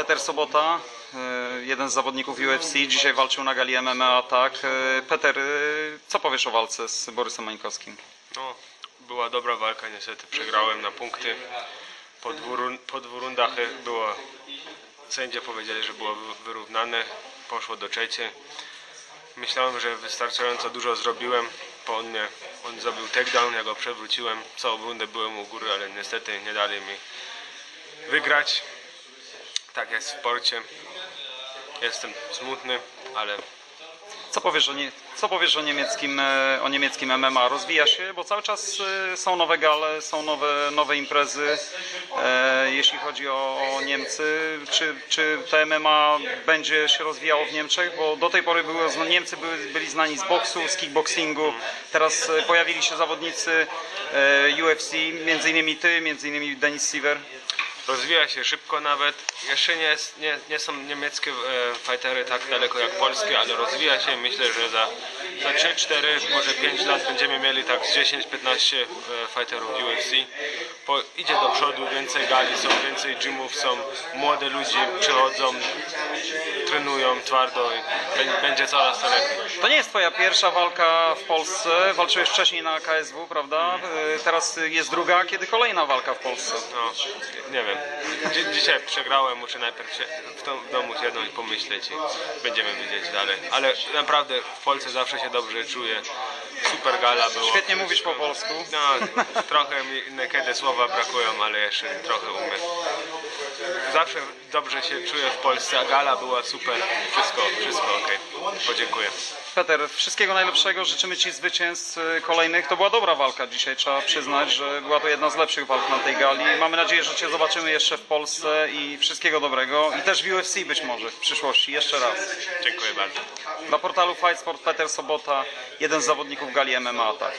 Peter Sobota, e, jeden z zawodników UFC, dzisiaj walczył na gali MMA, tak. E, Peter, e, co powiesz o walce z Borysem Mańkowskim? No, była dobra walka, niestety przegrałem na punkty. Po dwóch, po dwóch rundach było, sędzia powiedzieli, że było wy- wyrównane, poszło do trzeciej. Myślałem, że wystarczająco dużo zrobiłem, bo on mnie, on zrobił takedown, ja go przewróciłem, całą rundę byłem u góry, ale niestety nie dali mi wygrać. Tak jest w sporcie. Jestem smutny, ale Co powiesz o, nie, co powiesz o, niemieckim, e, o niemieckim MMA? Rozwija się, bo cały czas e, są nowe gale, są nowe, nowe imprezy. E, jeśli chodzi o, Niemcy, czy, czy te MMA będzie się rozwijało w Niemczech? Bo do tej pory zna- Niemcy były, byli znani z boksu, z kickboxingu. Teraz e, pojawili się zawodnicy UFC, między innymi ty, między innymi Denis Siver. Rozwija się szybko nawet. Jeszcze nie, nie, nie są niemieckie e, fightery tak daleko jak polskie, ale rozwija się. Myślę, że za, za 3, 4, może 5 lat będziemy mieli tak z 10-15 e, fighterów UFC. Po, idzie do przodu, więcej gali są, więcej gymów są, młode ludzie przychodzą, trenują twardo i bę- będzie coraz to lepiej. To nie jest twoja pierwsza walka w Polsce. Walczyłeś wcześniej na KSW, prawda? E, Teraz jest druga. Kiedy kolejna walka w Polsce? No, nie wiem. Dzi- dzisiaj przegrałem, muszę najpierw się w, to, w domu siedząc i pomyśleć i będziemy widzieć dalej. Ale naprawdę w Polsce zawsze się dobrze czuję. Super gala było. Świetnie mówisz po polsku. No, trochę mi niekiedy słowa brakują, ale jeszcze trochę umiem. Zawsze dobrze się czuję w Polsce, a gala była super. Wszystko, wszystko ok. Podziękuję. Peter, wszystkiego najlepszego. Życzymy Ci zwycięstw kolejnych. To była dobra walka dzisiaj, trzeba przyznać, że była to jedna z lepszych walk na tej gali. Mamy nadzieję, że Cię zobaczymy jeszcze w Polsce i wszystkiego dobrego. I też w UFC być może w przyszłości. Jeszcze raz. Dziękuję bardzo. Dla portalu Fight Sport Peter Sobota, jeden z zawodników gali MMA. Tak.